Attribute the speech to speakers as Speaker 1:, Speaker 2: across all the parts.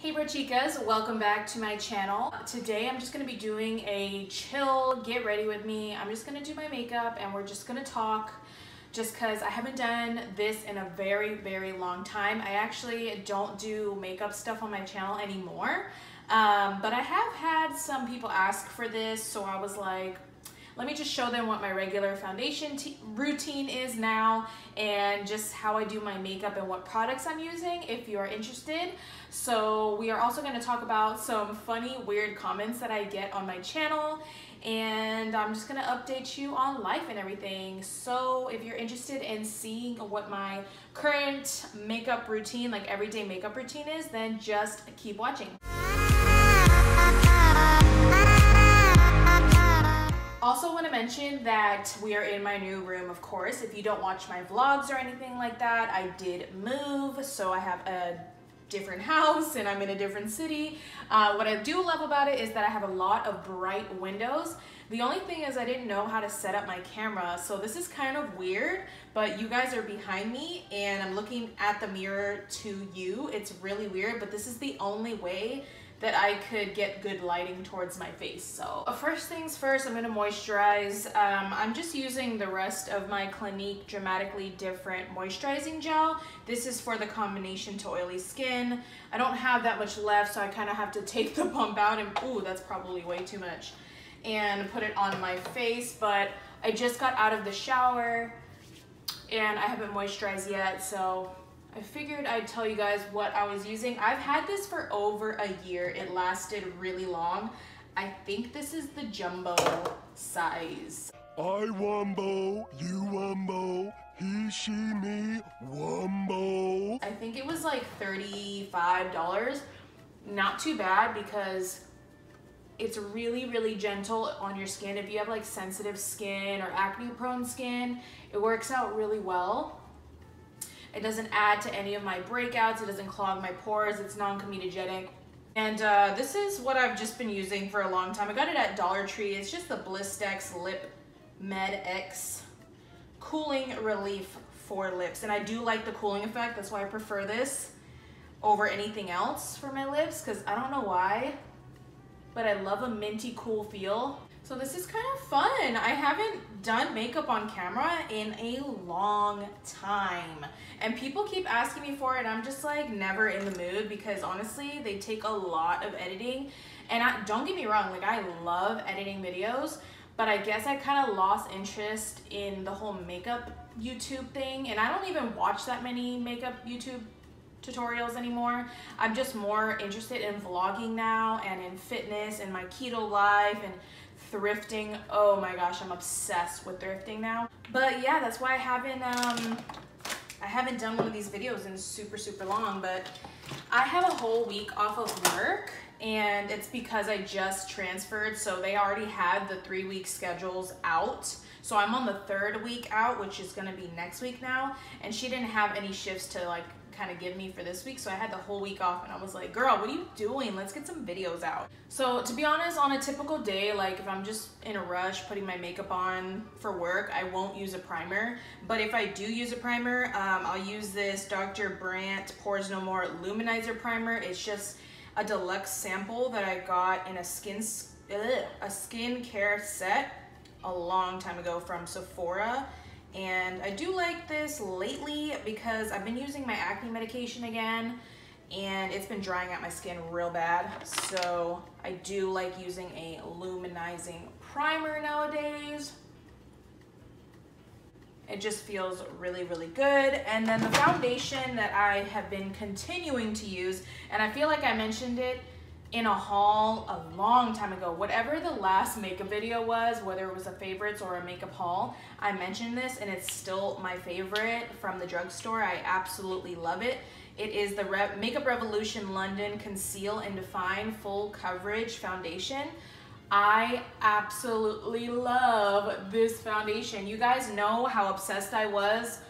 Speaker 1: Hey Chicas, welcome back to my channel. Today I'm just gonna be doing a chill, get ready with me. I'm just gonna do my makeup and we're just gonna talk just cause I haven't done this in a very, very long time. I actually don't do makeup stuff on my channel anymore. Um, but I have had some people ask for this, so I was like, let me just show them what my regular foundation routine is now and just how I do my makeup and what products I'm using if you're interested. So we are also going to talk about some funny, weird comments that I get on my channel and I'm just going to update you on life and everything. So if you're interested in seeing what my current makeup routine, like everyday makeup routine is, then just keep watching. Also want to mention that we are in my new room, of course. If you don't watch my vlogs or anything like that, I did move, so I have a different house and I'm in a different city. Uh, what I do love about it is that I have a lot of bright windows. The only thing is I didn't know how to set up my camera, so this is kind of weird, but you guys are behind me and I'm looking at the mirror to you. It's really weird, but this is the only way that I could get good lighting towards my face. So uh, first things first, I'm gonna moisturize. Um, I'm just using the rest of my Clinique Dramatically Different Moisturizing Gel. This is for the combination to oily skin. I don't have that much left, so I kind of have to take the pump out and, ooh, that's probably way too much, and put it on my face. But I just got out of the shower and I haven't moisturized yet, so I figured I'd tell you guys what I was using. I've had this for over a year. It lasted really long. I think this is the jumbo size.
Speaker 2: I wumbo, you wumbo, he, she, me, wumbo.
Speaker 1: I think it was like $35. Not too bad because it's really, really gentle on your skin. If you have like sensitive skin or acne prone skin, it works out really well. It doesn't add to any of my breakouts. It doesn't clog my pores. It's non-comedogenic. And uh, this is what I've just been using for a long time. I got it at Dollar Tree. It's just the Blistex Lip Medex Cooling Relief for lips. And I do like the cooling effect. That's why I prefer this over anything else for my lips because I don't know why, but I love a minty cool feel. So this is kind of fun. I haven't done makeup on camera in a long time. And people keep asking me for it. I'm just like never in the mood because honestly, they take a lot of editing. And I, don't get me wrong, like I love editing videos, but I guess I kind of lost interest in the whole makeup YouTube thing. And I don't even watch that many makeup YouTube tutorials anymore. I'm just more interested in vlogging now and in fitness and my keto life and thrifting. Oh my gosh, I'm obsessed with thrifting now. But yeah, that's why I haven't um I haven't done one of these videos in super super long, but I have a whole week off of work and it's because I just transferred so they already had the 3 week schedules out. So I'm on the third week out, which is to be next week now, and she didn't have any shifts to like kind of give me for this week. So I had the whole week off and I was like, girl, what are you doing? Let's get some videos out. So to be honest, on a typical day, like if I'm just in a rush putting my makeup on for work, I won't use a primer. But if I do use a primer, um, I'll use this Dr. Brandt Pores No More Luminizer Primer. It's just a deluxe sample that I got in a skin ugh, a skincare set a long time ago from Sephora and I do like this lately because I've been using my acne medication again and it's been drying out my skin real bad. So I do like using a luminizing primer nowadays. It just feels really, really good. And then the foundation that I have been continuing to use, and I feel like I mentioned it in a haul a long time ago. Whatever the last makeup video was, whether it was a favorites or a makeup haul, I mentioned this and it's still my favorite from the drugstore. I absolutely love it. It is the Re Makeup Revolution London Conceal and Define Full Coverage Foundation. I absolutely love this foundation. You guys know how obsessed I was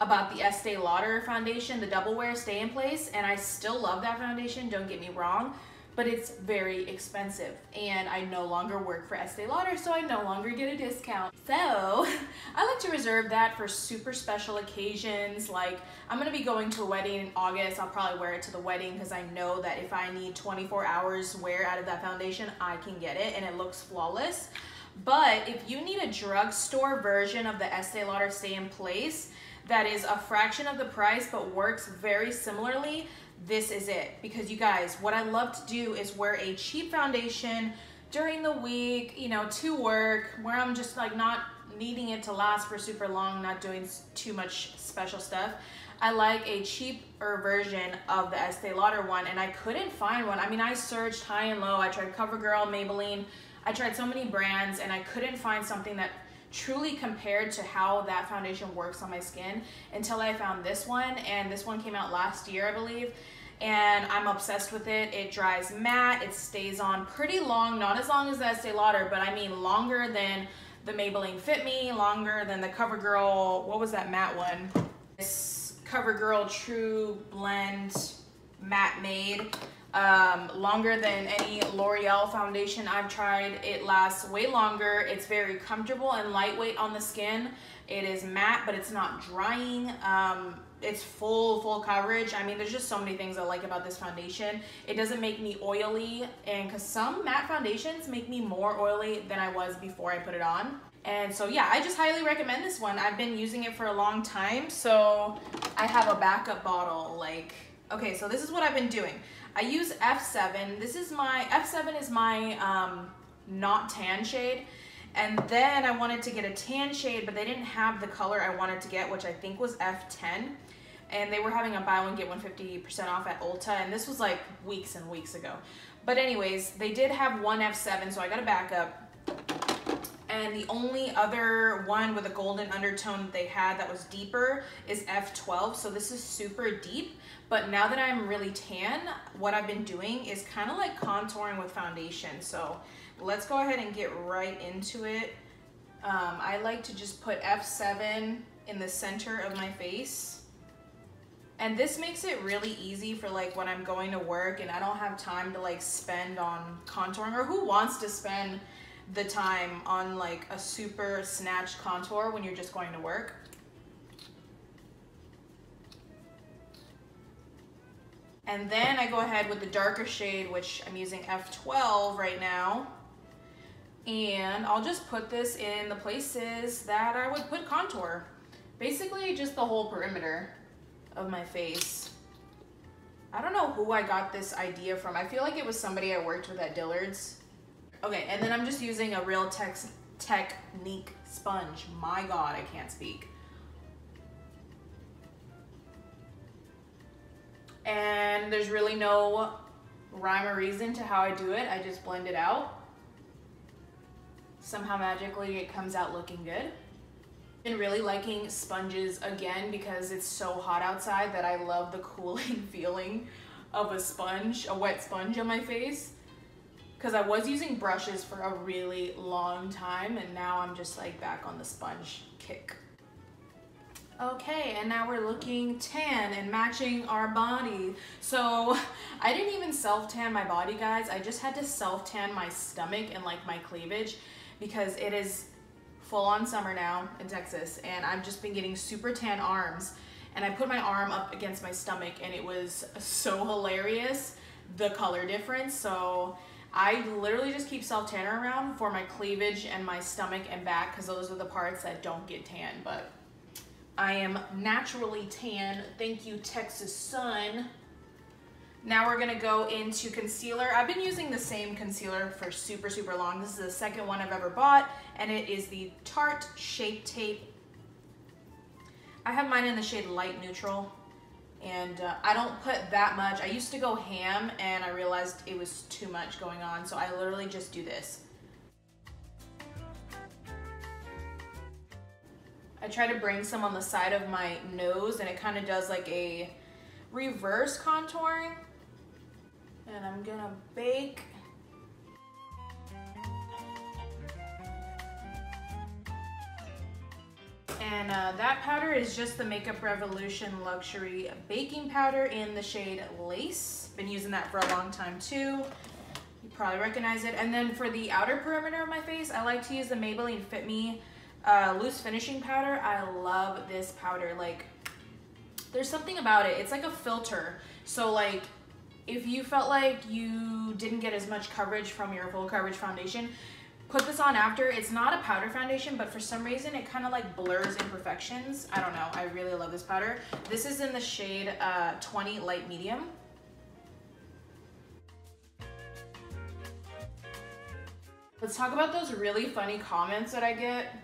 Speaker 1: about the Estee Lauder foundation, the Double Wear Stay in Place, and I still love that foundation, don't get me wrong but it's very expensive and I no longer work for Estee Lauder so I no longer get a discount. So I like to reserve that for super special occasions like I'm gonna be going to a wedding in August. I'll probably wear it to the wedding because I know that if I need 24 hours wear out of that foundation I can get it and it looks flawless. But if you need a drugstore version of the Estee Lauder Stay in Place that is a fraction of the price but works very similarly, this is it. Because you guys, what I love to do is wear a cheap foundation during the week, you know, to work, where I'm just like not needing it to last for super long, not doing too much special stuff. I like a cheaper version of the Estee Lauder one and I couldn't find one. I mean, I searched high and low. I tried CoverGirl, Maybelline. I tried so many brands and I couldn't find something that truly compared to how that foundation works on my skin until I found this one and this one came out last year I believe and I'm obsessed with it. It dries matte, it stays on pretty long, not as long as the Estee Lauder, but I mean longer than the Maybelline Fit Me, longer than the CoverGirl, what was that matte one? This CoverGirl True Blend Matte Made um, longer than any L'Oreal foundation I've tried. It lasts way longer. It's very comfortable and lightweight on the skin. It is matte, but it's not drying. Um, it's full, full coverage. I mean, there's just so many things I like about this foundation. It doesn't make me oily, and because some matte foundations make me more oily than I was before I put it on. And so yeah, I just highly recommend this one. I've been using it for a long time, so I have a backup bottle. Like, okay, so this is what I've been doing. I use F7. This is my, F7 is my um, not tan shade. And then I wanted to get a tan shade, but they didn't have the color I wanted to get, which I think was F10. And they were having a buy one, get one 50% off at Ulta. And this was like weeks and weeks ago. But anyways, they did have one F7, so I got a backup. And the only other one with a golden undertone that they had that was deeper is F12. So this is super deep. But now that I'm really tan, what I've been doing is kind of like contouring with foundation. So let's go ahead and get right into it. Um, I like to just put F7 in the center of my face. And this makes it really easy for like when I'm going to work and I don't have time to like spend on contouring or who wants to spend the time on like a super snatched contour when you're just going to work. And then I go ahead with the darker shade, which I'm using F12 right now. And I'll just put this in the places that I would put contour. Basically just the whole perimeter of my face. I don't know who I got this idea from. I feel like it was somebody I worked with at Dillard's. Okay, and then I'm just using a Real Tex Technique sponge. My God, I can't speak. and there's really no rhyme or reason to how I do it. I just blend it out. Somehow magically it comes out looking good. Been really liking sponges again because it's so hot outside that I love the cooling feeling of a sponge, a wet sponge on my face. Because I was using brushes for a really long time and now I'm just like back on the sponge kick. Okay, and now we're looking tan and matching our body. So I didn't even self-tan my body, guys. I just had to self-tan my stomach and like my cleavage because it is full on summer now in Texas and I've just been getting super tan arms and I put my arm up against my stomach and it was so hilarious, the color difference. So I literally just keep self-tanner around for my cleavage and my stomach and back because those are the parts that don't get tan, but I am naturally tan. Thank you, Texas sun. Now we're gonna go into concealer. I've been using the same concealer for super, super long. This is the second one I've ever bought, and it is the Tarte Shape Tape. I have mine in the shade Light Neutral, and uh, I don't put that much. I used to go ham, and I realized it was too much going on, so I literally just do this. I try to bring some on the side of my nose and it kind of does like a reverse contouring. And I'm gonna bake. And uh, that powder is just the Makeup Revolution Luxury Baking Powder in the shade Lace. Been using that for a long time too. You probably recognize it. And then for the outer perimeter of my face, I like to use the Maybelline Fit Me uh, Loose Finishing Powder. I love this powder. Like, there's something about it. It's like a filter. So like, if you felt like you didn't get as much coverage from your full coverage foundation, put this on after. It's not a powder foundation, but for some reason it kind of like blurs imperfections. I don't know. I really love this powder. This is in the shade uh, 20 Light Medium. Let's talk about those really funny comments that I get.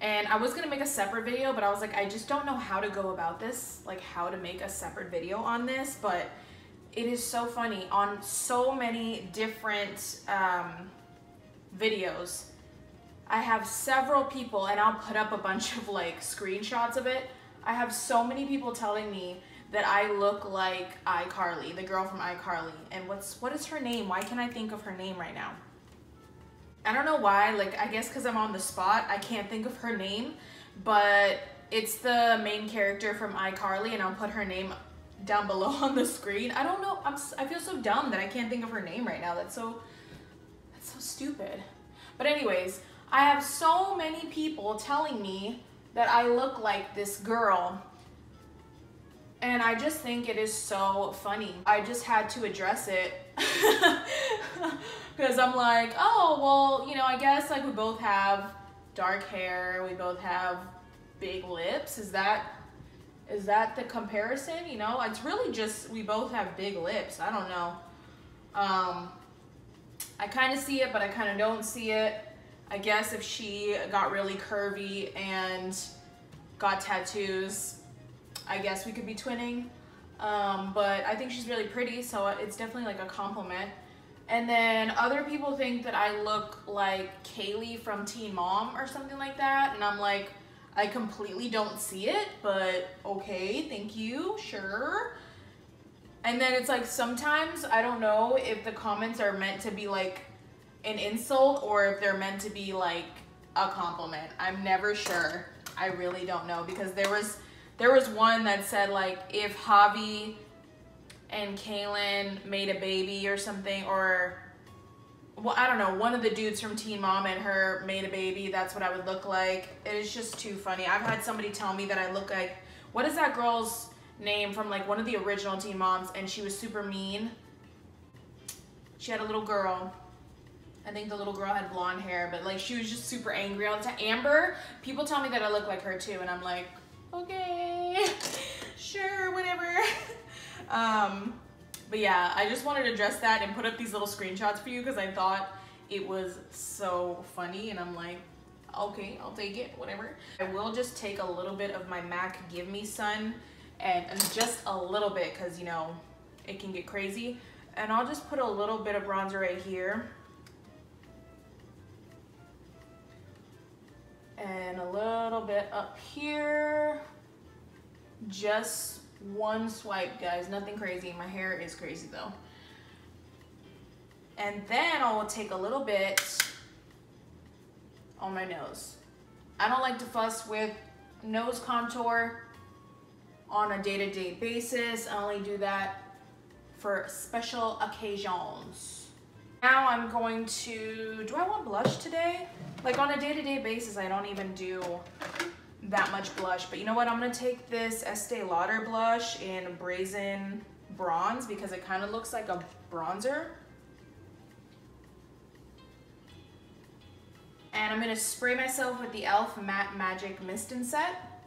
Speaker 1: And I was gonna make a separate video, but I was like, I just don't know how to go about this, like how to make a separate video on this, but it is so funny on so many different um, videos. I have several people, and I'll put up a bunch of like screenshots of it. I have so many people telling me that I look like iCarly, the girl from iCarly. And what's what is her name? Why can't I think of her name right now? I don't know why, like I guess because I'm on the spot, I can't think of her name, but it's the main character from iCarly, and I'll put her name down below on the screen. I don't know. I'm I feel so dumb that I can't think of her name right now. That's so that's so stupid. But anyways, I have so many people telling me that I look like this girl. And I just think it is so funny. I just had to address it. Because I'm like, oh, well, you know, I guess like we both have dark hair, we both have big lips. Is that is that the comparison? You know, it's really just we both have big lips. I don't know. Um, I kind of see it, but I kind of don't see it. I guess if she got really curvy and got tattoos, I guess we could be twinning. Um, but I think she's really pretty, so it's definitely like a compliment. And then other people think that I look like Kaylee from Teen Mom or something like that. And I'm like, I completely don't see it, but okay, thank you, sure. And then it's like sometimes I don't know if the comments are meant to be like an insult or if they're meant to be like a compliment. I'm never sure. I really don't know because there was there was one that said like if Javi and Kailyn made a baby or something or well, I don't know, one of the dudes from Teen Mom and her made a baby. That's what I would look like. It is just too funny. I've had somebody tell me that I look like, what is that girl's name from like one of the original Teen Moms and she was super mean. She had a little girl. I think the little girl had blonde hair, but like she was just super angry all the time. Amber, people tell me that I look like her too and I'm like, okay, sure, whatever. um, but yeah, I just wanted to address that and put up these little screenshots for you because I thought it was so funny and I'm like, okay, I'll take it, whatever. I will just take a little bit of my MAC Give Me Sun and, and just a little bit because, you know, it can get crazy. And I'll just put a little bit of bronzer right here. And a little bit up here. Just one swipe, guys. Nothing crazy. My hair is crazy, though. And then I will take a little bit on my nose. I don't like to fuss with nose contour on a day-to-day -day basis. I only do that for special occasions. Now I'm going to, do I want blush today? Like on a day-to-day -day basis, I don't even do that much blush. But you know what? I'm going to take this Estee Lauder blush in Brazen Bronze because it kind of looks like a bronzer. And I'm going to spray myself with the e.l.f. Matte Magic Mist and Set.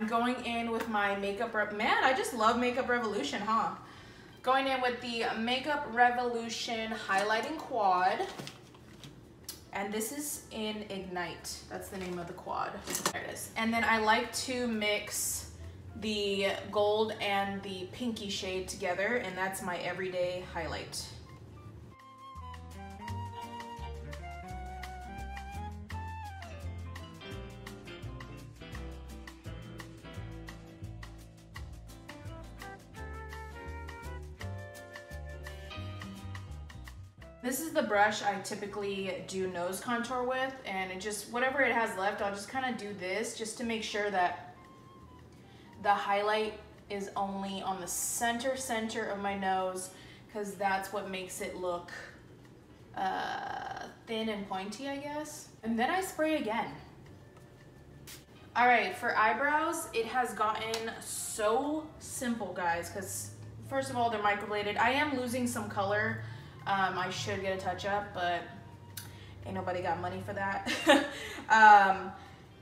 Speaker 1: I'm going in with my Makeup... Man, I just love Makeup Revolution, huh? Going in with the Makeup Revolution Highlighting Quad. And this is in Ignite. That's the name of the quad. There it is. And then I like to mix the gold and the pinky shade together and that's my everyday highlight. Brush I typically do nose contour with and it just, whatever it has left, I'll just kind of do this just to make sure that the highlight is only on the center center of my nose because that's what makes it look uh, thin and pointy, I guess. And then I spray again. All right, for eyebrows, it has gotten so simple, guys, because first of all, they're microbladed. I am losing some color. Um, I should get a touch up, but ain't nobody got money for that. um,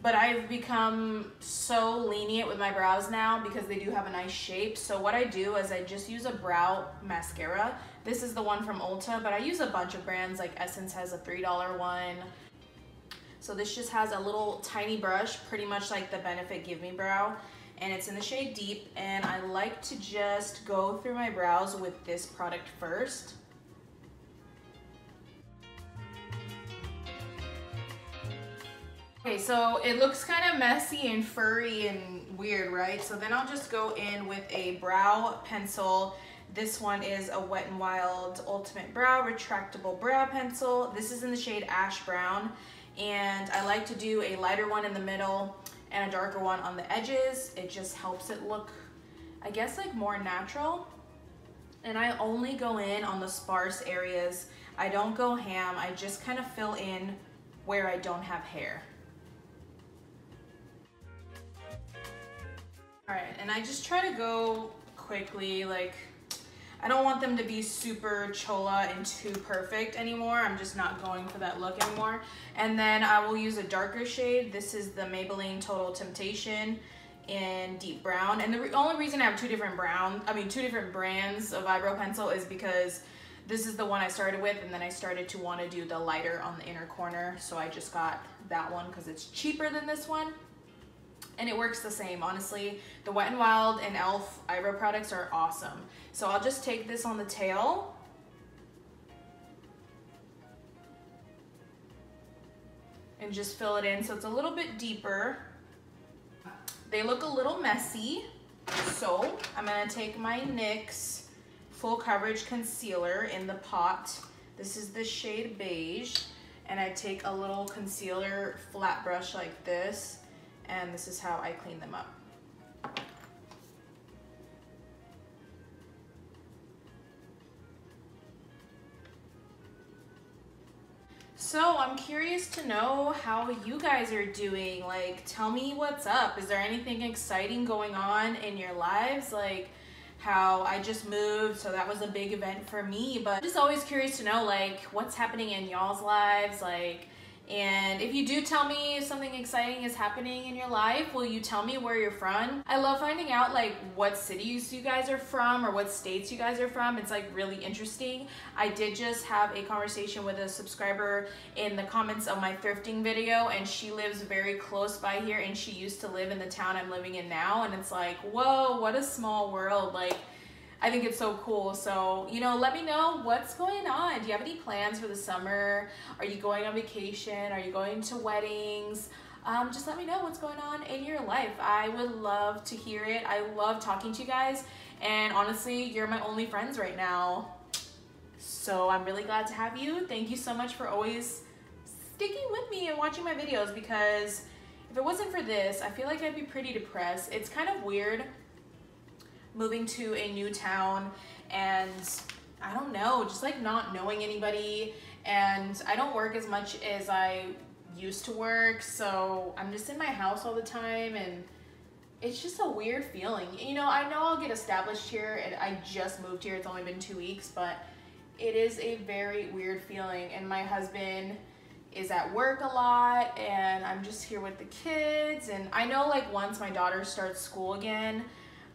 Speaker 1: but I've become so lenient with my brows now because they do have a nice shape. So what I do is I just use a brow mascara. This is the one from Ulta, but I use a bunch of brands like Essence has a $3 one. So this just has a little tiny brush, pretty much like the Benefit Give Me Brow. And it's in the shade Deep. And I like to just go through my brows with this product first. Okay, so it looks kind of messy and furry and weird, right? So then I'll just go in with a brow pencil. This one is a Wet n Wild Ultimate Brow Retractable Brow Pencil. This is in the shade Ash Brown. And I like to do a lighter one in the middle and a darker one on the edges. It just helps it look, I guess, like more natural. And I only go in on the sparse areas. I don't go ham. I just kind of fill in where I don't have hair. All right, and I just try to go quickly, like, I don't want them to be super chola and too perfect anymore. I'm just not going for that look anymore. And then I will use a darker shade. This is the Maybelline Total Temptation in deep brown. And the re only reason I have two different brown, I mean, two different brands of eyebrow pencil is because this is the one I started with and then I started to want to do the lighter on the inner corner. So I just got that one because it's cheaper than this one and it works the same honestly. The wet n wild and elf eyebrow products are awesome. So i'll just take this on the tail. And just fill it in so it's a little bit deeper. They look a little messy so i'm to take my nyx full coverage concealer in the pot. This is the shade beige and I take a little concealer flat brush like this and this is how I clean them up. So I'm curious to know how you guys are doing. Like, tell me what's up. Is there anything exciting going on in your lives? Like, how I just moved, so that was a big event for me. But I'm just always curious to know, like, what's happening in y'all's lives. Like, and if you do tell me if something exciting is happening in your life, will you tell me where you're from? I love finding out like what cities you guys are from or what states you guys are from. It's like really interesting. I did just have a conversation with a subscriber in the comments of my thrifting video and she lives very close by here and she used to live in the town I'm living in now and it's like, whoa, what a small world. Like I think it's so cool. So, you know, let me know what's going on. Do you have any plans for the summer? Are you going on vacation? Are you going to weddings? Um, just let me know what's going on in your life. I would love to hear it. I love talking to you guys. And honestly, you're my only friends right now. So I'm really glad to have you. Thank you so much for always sticking with me and watching my videos because if it wasn't for this, I feel like I'd be pretty depressed. It's kind of weird moving to a new town and I don't know, just like not knowing anybody. And I don't work as much as I used to work, so I'm just in my house all the time and it's just a weird feeling. You know, I know I'll get established here and I just moved here, it's only been two weeks, but it is a very weird feeling. And my husband is at work a lot and I'm just here with the kids. And I know like once my daughter starts school again,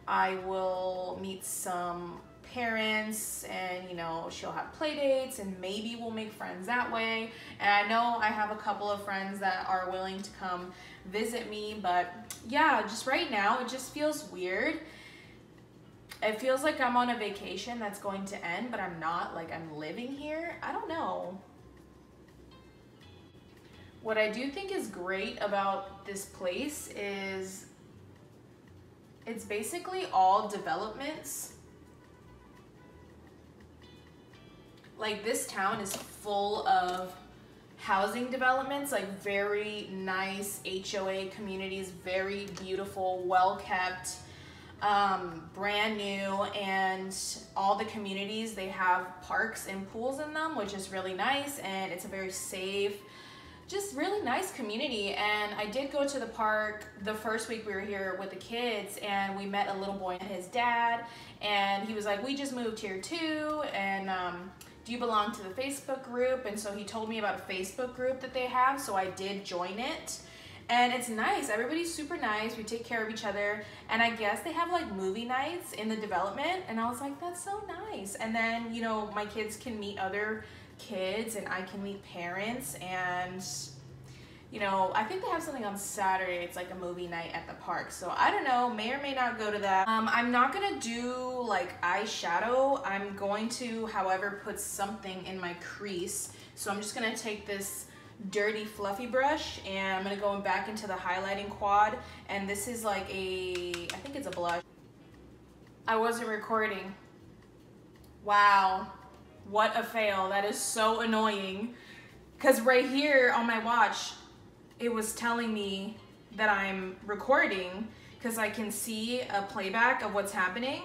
Speaker 1: I will meet some parents and you know she'll have play dates and maybe we'll make friends that way. And I know I have a couple of friends that are willing to come visit me but yeah just right now it just feels weird. It feels like I'm on a vacation that's going to end but I'm not like I'm living here. I don't know. What I do think is great about this place is it's basically all developments. Like this town is full of housing developments, like very nice HOA communities, very beautiful, well kept. um, brand new and all the communities they have parks and pools in them which is really nice and it's a very safe just really nice community and i did go to the park the first week we were here with the kids and we met a little boy and his dad and he was like we just moved here too and um, do you belong to the facebook group and so he told me about a facebook group that they have so i did join it and it's nice. Everybody's super nice. We take care of each other. And I guess they have like movie nights in the development. And I was like, that's so nice. And then, you know, my kids can meet other kids and I can meet parents. And, you know, I think they have something on Saturday. It's like a movie night at the park. So I don't know, may or may not go to that. Um, I'm not gonna do like eyeshadow. I'm going to, however, put something in my crease. So I'm just gonna take this dirty fluffy brush and I'm gonna go back into the highlighting quad and this is like a I think it's a blush I wasn't recording wow what a fail that is so annoying because right here on my watch it was telling me that I'm recording because I can see a playback of what's happening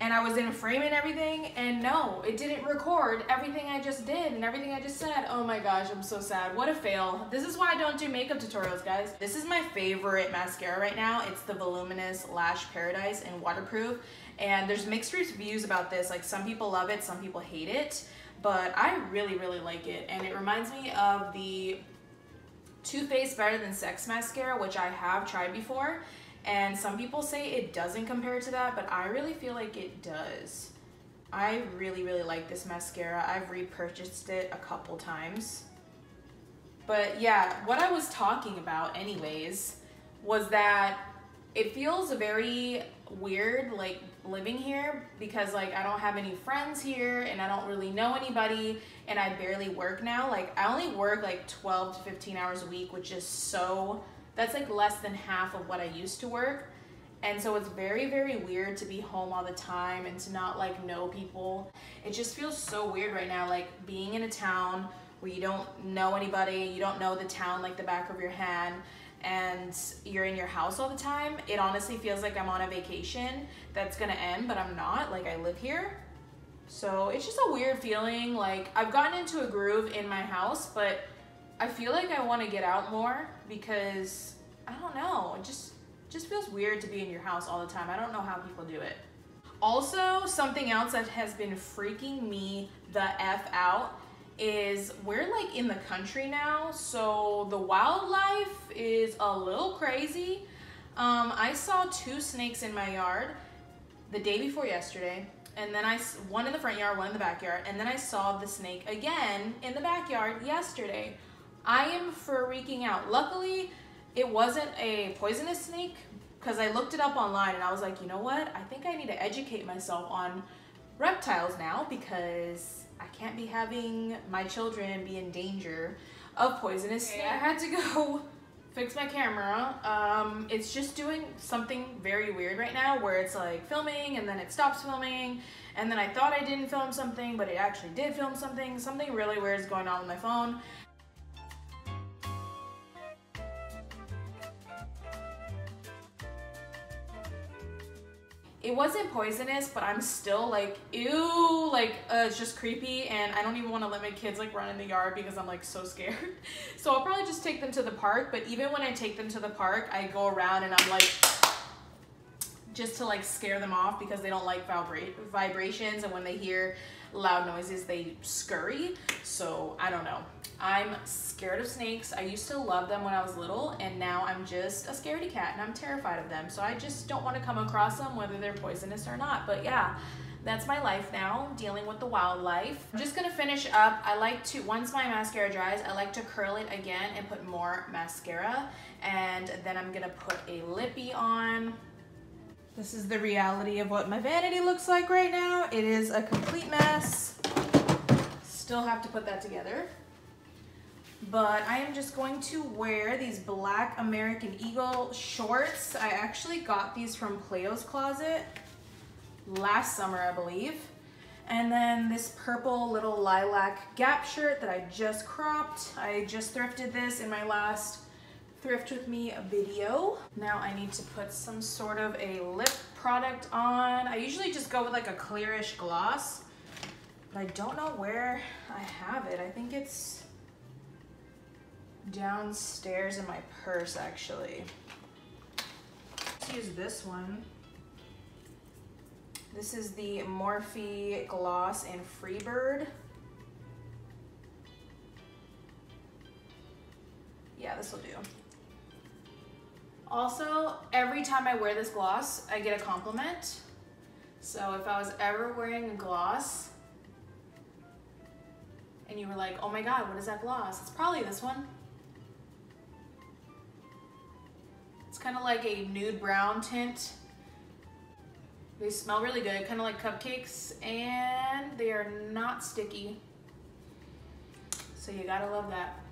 Speaker 1: and I was in a frame and everything, and no, it didn't record everything I just did and everything I just said. Oh my gosh, I'm so sad. What a fail. This is why I don't do makeup tutorials, guys. This is my favorite mascara right now. It's the Voluminous Lash Paradise in Waterproof, and there's mixed reviews about this. Like, some people love it, some people hate it, but I really, really like it, and it reminds me of the Too Faced Better Than Sex mascara, which I have tried before, and some people say it doesn't compare to that, but I really feel like it does. I really, really like this mascara. I've repurchased it a couple times. But yeah, what I was talking about anyways was that it feels a very weird like living here because like I don't have any friends here and I don't really know anybody and I barely work now. Like I only work like 12 to 15 hours a week, which is so that's like less than half of what I used to work. And so it's very, very weird to be home all the time and to not like know people. It just feels so weird right now, like being in a town where you don't know anybody, you don't know the town like the back of your hand, and you're in your house all the time. It honestly feels like I'm on a vacation that's gonna end, but I'm not. Like I live here. So it's just a weird feeling. Like I've gotten into a groove in my house, but I feel like I want to get out more because I don't know, it just just feels weird to be in your house all the time. I don't know how people do it. Also, something else that has been freaking me the F out is we're like in the country now, so the wildlife is a little crazy. Um, I saw two snakes in my yard the day before yesterday, and then I one in the front yard, one in the backyard, and then I saw the snake again in the backyard yesterday. I am freaking out. Luckily, it wasn't a poisonous snake because I looked it up online and I was like, you know what? I think I need to educate myself on reptiles now because I can't be having my children be in danger of poisonous okay, I had to go fix my camera. Um, it's just doing something very weird right now where it's like filming and then it stops filming and then I thought I didn't film something but it actually did film something. Something really weird is going on with my phone. It wasn't poisonous, but I'm still like, ew, like, uh, it's just creepy, and I don't even want to let my kids, like, run in the yard because I'm, like, so scared. So I'll probably just take them to the park, but even when I take them to the park, I go around and I'm, like, just to, like, scare them off because they don't like vibra vibrations, and when they hear loud noises, they scurry. So, I don't know. I'm scared of snakes. I used to love them when I was little and now I'm just a scaredy cat and I'm terrified of them. So I just don't want to come across them whether they're poisonous or not. But yeah, that's my life now, dealing with the wildlife. I'm just gonna finish up. I like to, once my mascara dries, I like to curl it again and put more mascara. And then I'm gonna put a lippy on. This is the reality of what my vanity looks like right now. It is a complete mess. Still have to put that together but I am just going to wear these black American Eagle shorts. I actually got these from Cleo's Closet last summer, I believe. And then this purple little lilac Gap shirt that I just cropped. I just thrifted this in my last Thrift With Me video. Now I need to put some sort of a lip product on. I usually just go with like a clearish gloss, but I don't know where I have it. I think it's downstairs in my purse actually. Let's use this one. This is the Morphe Gloss in Freebird. Yeah, this will do. Also, every time I wear this gloss, I get a compliment. So if I was ever wearing a gloss and you were like, oh my God, what is that gloss? It's probably this one. It's kind of like a nude brown tint. They smell really good, kind of like cupcakes, and they are not sticky. So you gotta love that.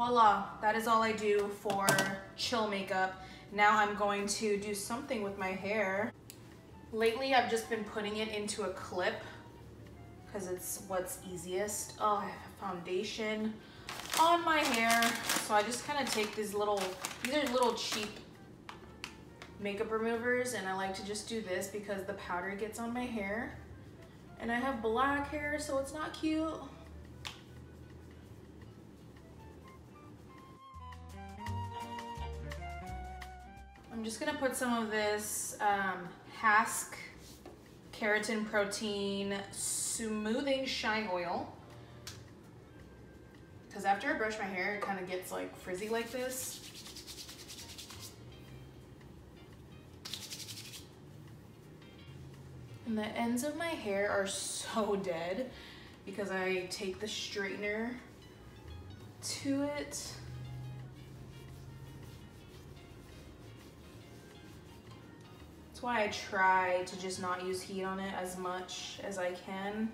Speaker 1: Voila, that is all I do for chill makeup. Now I'm going to do something with my hair. Lately, I've just been putting it into a clip because it's what's easiest. Oh, I have foundation on my hair. So I just kind of take these little, these are little cheap makeup removers and I like to just do this because the powder gets on my hair. And I have black hair, so it's not cute. I'm just gonna put some of this um, Hask Keratin Protein Smoothing Shine Oil. Because after I brush my hair, it kind of gets like frizzy like this. And the ends of my hair are so dead because I take the straightener to it. That's why I try to just not use heat on it as much as I can.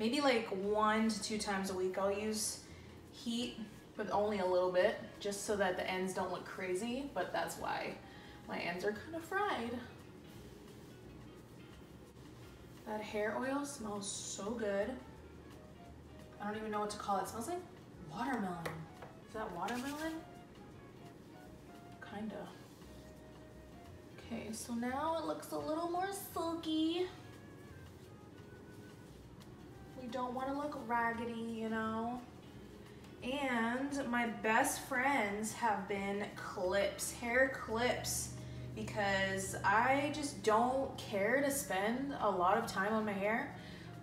Speaker 1: Maybe like one to two times a week I'll use heat, but only a little bit, just so that the ends don't look crazy, but that's why my ends are kind of fried. That hair oil smells so good. I don't even know what to call it. It smells like watermelon. Is that watermelon? Kinda. Okay, so now it looks a little more silky. We don't want to look raggedy, you know? And my best friends have been clips, hair clips, because I just don't care to spend a lot of time on my hair,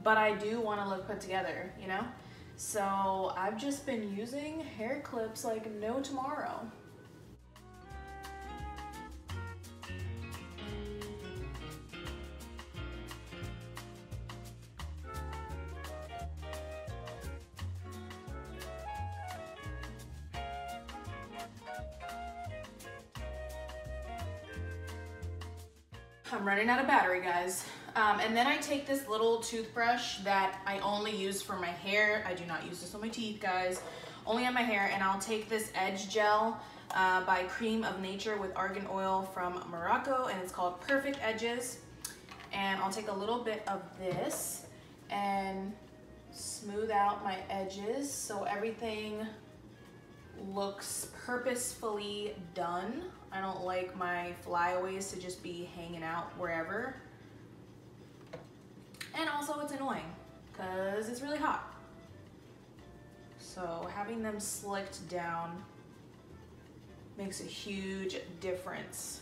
Speaker 1: but I do want to look put together, you know? So I've just been using hair clips like no tomorrow. Running out of battery, guys. Um, and then I take this little toothbrush that I only use for my hair. I do not use this on my teeth, guys. Only on my hair. And I'll take this Edge Gel uh, by Cream of Nature with Argan Oil from Morocco. And it's called Perfect Edges. And I'll take a little bit of this and smooth out my edges so everything looks purposefully done. I don't like my flyaways to just be hanging out wherever. And also it's annoying because it's really hot. So having them slicked down makes a huge difference.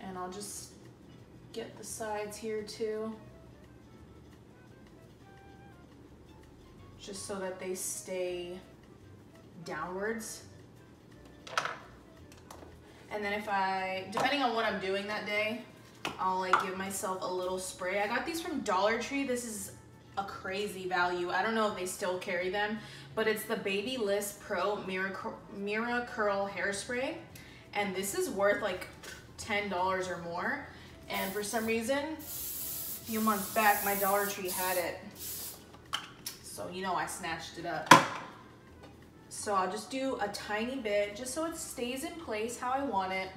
Speaker 1: And I'll just get the sides here too. Just so that they stay downwards. And then if I, depending on what I'm doing that day, I'll like give myself a little spray. I got these from Dollar Tree. This is a crazy value. I don't know if they still carry them, but it's the Babyliss Pro Mira, Mira Curl Hairspray. And this is worth like $10 or more. And for some reason, a few months back, my Dollar Tree had it. So, you know, I snatched it up. So I'll just do a tiny bit just so it stays in place how I want it.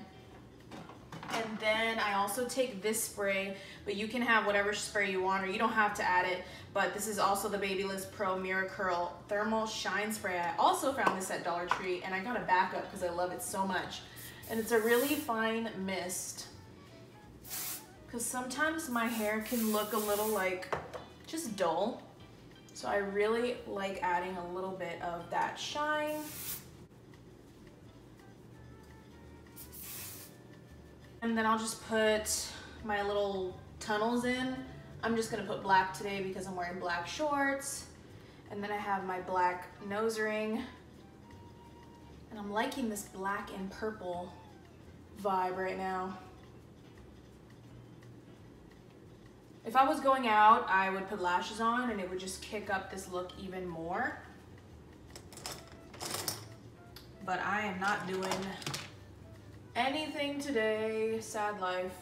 Speaker 1: And then I also take this spray, but you can have whatever spray you want or you don't have to add it. But this is also the Babyliss Pro MiraCurl Thermal Shine Spray. I also found this at Dollar Tree and I got a backup because I love it so much. And it's a really fine mist. Because sometimes my hair can look a little like just dull. So I really like adding a little bit of that shine. And then I'll just put my little tunnels in. I'm just gonna put black today because I'm wearing black shorts. And then I have my black nose ring. And I'm liking this black and purple vibe right now. If I was going out, I would put lashes on and it would just kick up this look even more. But I am not doing anything today, sad life.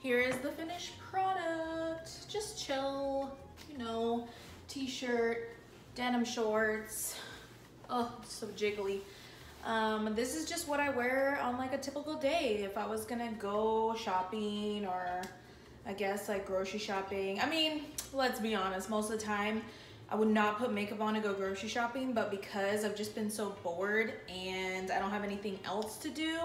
Speaker 1: Here is the finished product. Just chill, you know, t-shirt, denim shorts. Oh, so jiggly. Um, this is just what I wear on like a typical day. If I was gonna go shopping or I guess like grocery shopping. I mean, let's be honest, most of the time I would not put makeup on to go grocery shopping, but because I've just been so bored and I don't have anything else to do,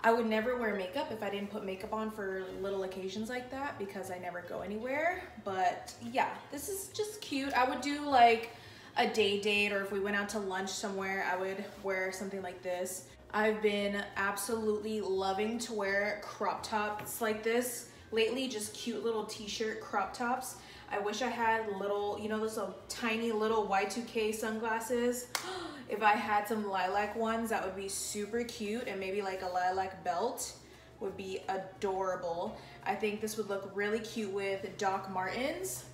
Speaker 1: I would never wear makeup if I didn't put makeup on for little occasions like that because I never go anywhere. But yeah, this is just cute. I would do like a day date or if we went out to lunch somewhere, I would wear something like this. I've been absolutely loving to wear crop tops like this. Lately, just cute little t-shirt crop tops. I wish I had little, you know, those little tiny little Y2K sunglasses. if I had some lilac ones, that would be super cute and maybe like a lilac belt would be adorable. I think this would look really cute with Doc Martens.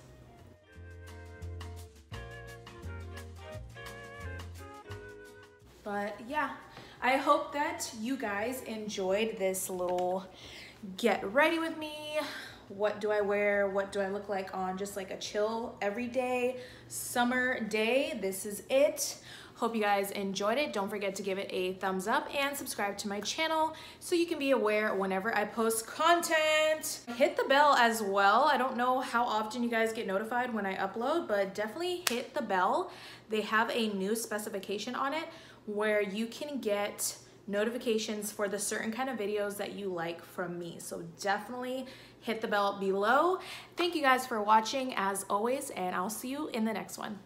Speaker 1: But yeah, I hope that you guys enjoyed this little get ready with me. What do I wear? What do I look like on just like a chill everyday summer day? This is it. Hope you guys enjoyed it. Don't forget to give it a thumbs up and subscribe to my channel so you can be aware whenever I post content. Hit the bell as well. I don't know how often you guys get notified when I upload, but definitely hit the bell. They have a new specification on it where you can get notifications for the certain kind of videos that you like from me. So definitely hit the bell below. Thank you guys for watching as always, and I'll see you in the next one.